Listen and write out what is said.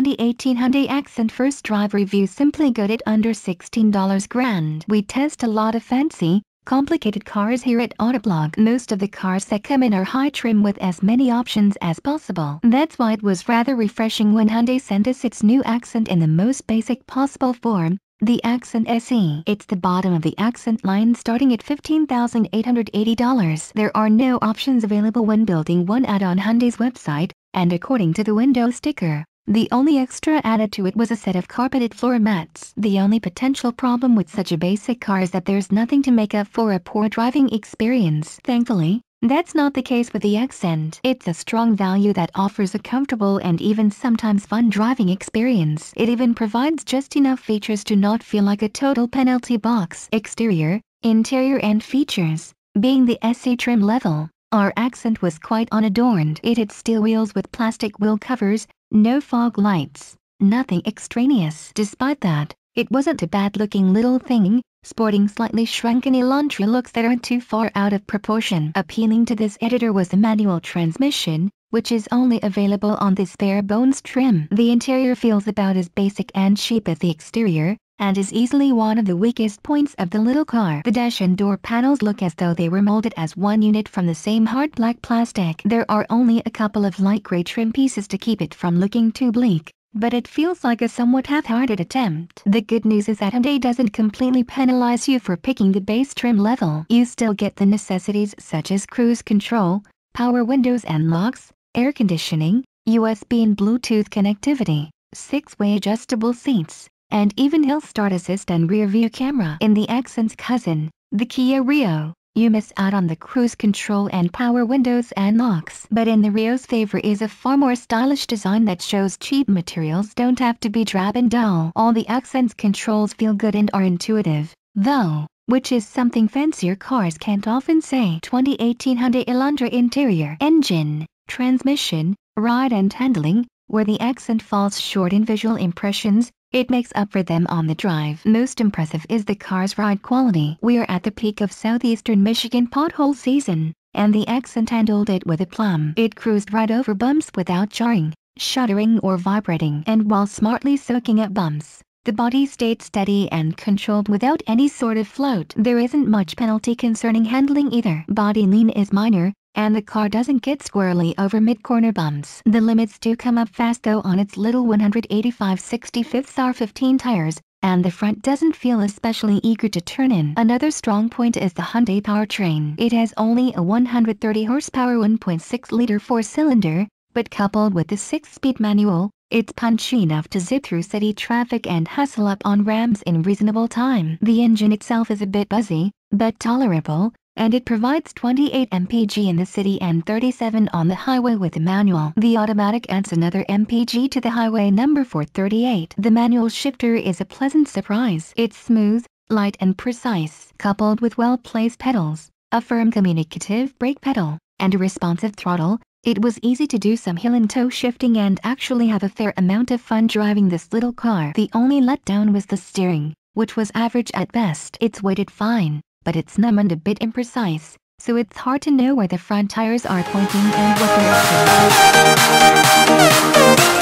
2018 Hyundai Accent first drive review simply got it under $16 grand. We test a lot of fancy, complicated cars here at Autoblog. Most of the cars that come in are high trim with as many options as possible. That's why it was rather refreshing when Hyundai sent us its new Accent in the most basic possible form, the Accent SE. It's the bottom of the Accent line starting at $15,880. There are no options available when building one ad on Hyundai's website, and according to the window sticker, the only extra added to it was a set of carpeted floor mats. The only potential problem with such a basic car is that there's nothing to make up for a poor driving experience. Thankfully, that's not the case with the Accent. It's a strong value that offers a comfortable and even sometimes fun driving experience. It even provides just enough features to not feel like a total penalty box. Exterior, interior and features, being the SE trim level, our Accent was quite unadorned. It had steel wheels with plastic wheel covers, no fog lights, nothing extraneous. Despite that, it wasn't a bad-looking little thing, sporting slightly shrunken Elantra looks that aren't too far out of proportion. Appealing to this editor was the manual transmission, which is only available on this bare bones trim. The interior feels about as basic and cheap as the exterior, and is easily one of the weakest points of the little car. The dash and door panels look as though they were molded as one unit from the same hard black plastic. There are only a couple of light gray trim pieces to keep it from looking too bleak, but it feels like a somewhat half-hearted attempt. The good news is that Hyundai doesn't completely penalize you for picking the base trim level. You still get the necessities such as cruise control, power windows and locks, air conditioning, USB and Bluetooth connectivity, six-way adjustable seats, and even hill start assist and rear view camera. In the Accent's cousin, the Kia Rio, you miss out on the cruise control and power windows and locks. But in the Rio's favor is a far more stylish design that shows cheap materials don't have to be drab and dull. All the Accent's controls feel good and are intuitive, though, which is something fancier cars can't often say. 2018 Hyundai Elantra interior, engine, transmission, ride and handling, where the Accent falls short in visual impressions, it makes up for them on the drive. Most impressive is the car's ride quality. We're at the peak of southeastern Michigan pothole season, and the Accent handled it with aplomb. It cruised right over bumps without jarring, shuddering or vibrating. And while smartly soaking up bumps, the body stayed steady and controlled without any sort of float. There isn't much penalty concerning handling either. Body lean is minor, and the car doesn't get squirrely over mid-corner bumps. The limits do come up fast though on its little 185 65 R15 tires, and the front doesn't feel especially eager to turn in. Another strong point is the Hyundai powertrain. It has only a 130 horsepower 1.6-liter four-cylinder, but coupled with the six-speed manual, it's punchy enough to zip through city traffic and hustle up on ramps in reasonable time. The engine itself is a bit buzzy, but tolerable, and it provides 28 mpg in the city and 37 on the highway with the manual. The automatic adds another mpg to the highway number 438. The manual shifter is a pleasant surprise. It's smooth, light and precise. Coupled with well-placed pedals, a firm communicative brake pedal, and a responsive throttle, it was easy to do some heel and toe shifting and actually have a fair amount of fun driving this little car. The only letdown was the steering, which was average at best. It's weighted fine, but it's numb and a bit imprecise, so it's hard to know where the front tires are pointing and what they're